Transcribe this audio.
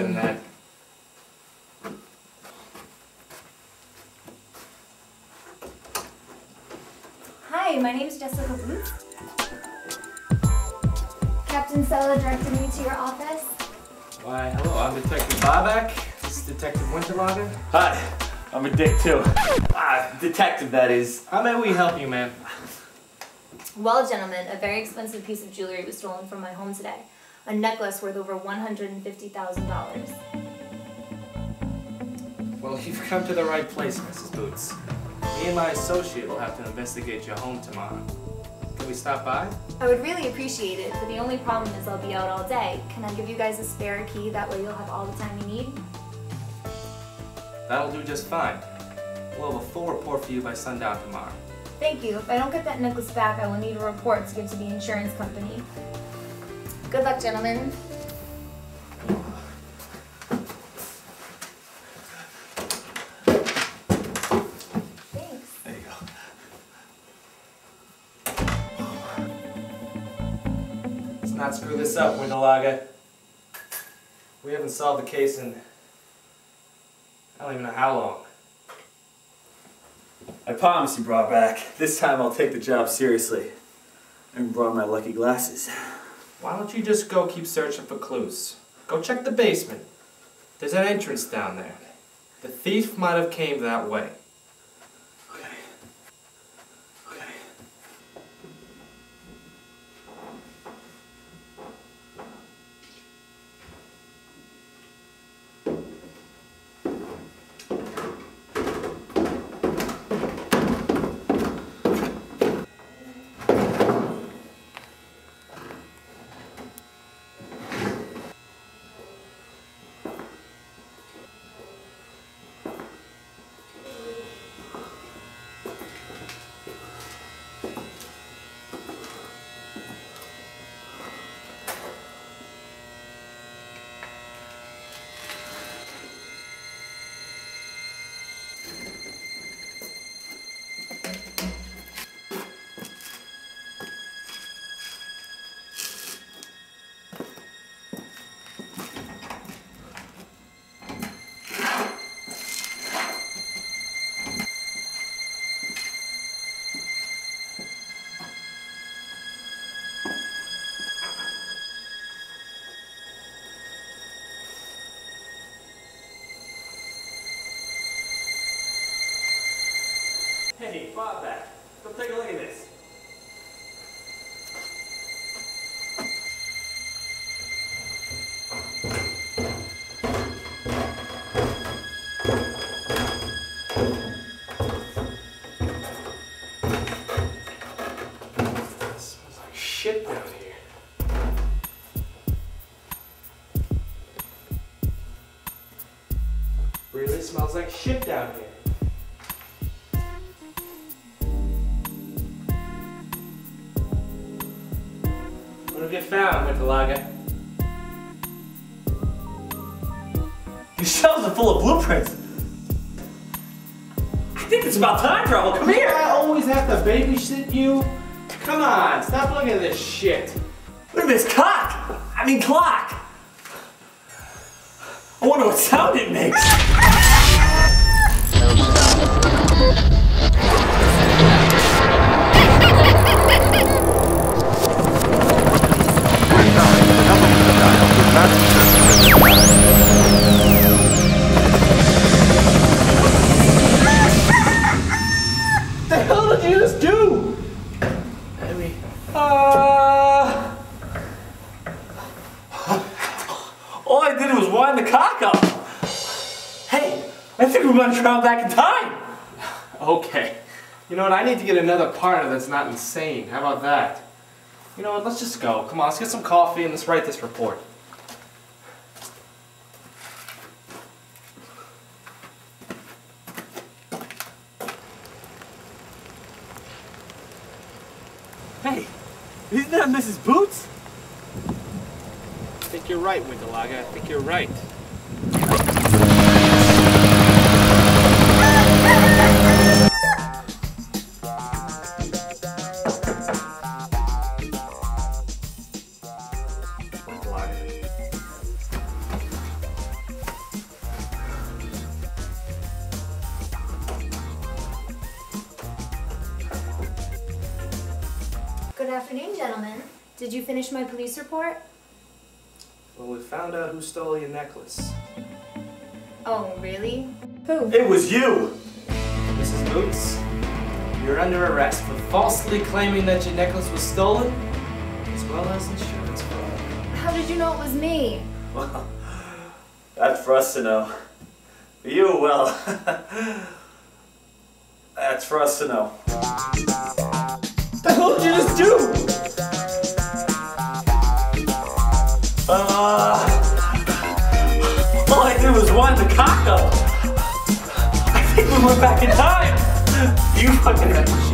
Better than that. Hi, my name is Jessica Booth. Captain Stella directed me to your office. Why, hello, I'm Detective Barback. This is Detective Winterlager. Hi, I'm a dick too. Ah, detective, that is. How may we help you, ma'am? Well, gentlemen, a very expensive piece of jewelry was stolen from my home today. A necklace worth over $150,000. Well, you've come to the right place, Mrs. Boots. Me and my associate will have to investigate your home tomorrow. Can we stop by? I would really appreciate it, but the only problem is I'll be out all day. Can I give you guys a spare key? That way you'll have all the time you need. That'll do just fine. We'll have a full report for you by sundown tomorrow. Thank you. If I don't get that necklace back, I will need a report to give to the insurance company. Good luck, gentlemen. Thanks. There you go. Let's not screw this up, Winterlager. We haven't solved the case in... I don't even know how long. I promise you, Broadback. This time I'll take the job seriously. And brought my lucky glasses. Why don't you just go keep searching for clues? Go check the basement. There's an entrance down there. The thief might have came that way. Hey, Broadback. Come take a look at this. Smells like shit down here. Really smells like shit down here. You found, Winterlager? Your shelves are full of blueprints. I think it's about time, Trouble. Come here. I always have to babysit you? Come on, stop looking at this shit. Look at this cock. I mean clock. I wonder what sound it makes. I did was wind the cock up. Hey, I think we're going to travel back in time. okay. You know what? I need to get another partner that's not insane. How about that? You know what? Let's just go. Come on, let's get some coffee and let's write this report. Hey, isn't that Mrs. Boots? I think you're right, Winkalaga. I think you're right. Good afternoon, gentlemen. Did you finish my police report? Well, we found out who stole your necklace. Oh, really? Who? It was you! Mrs. Boots, you're under arrest for falsely claiming that your necklace was stolen, as well as insurance fraud. How did you know it was me? Well, that's for us to know. For you, well, that's for us to know. The hell did you just do? All I was wind the cock up. I think we went back in time. You fucking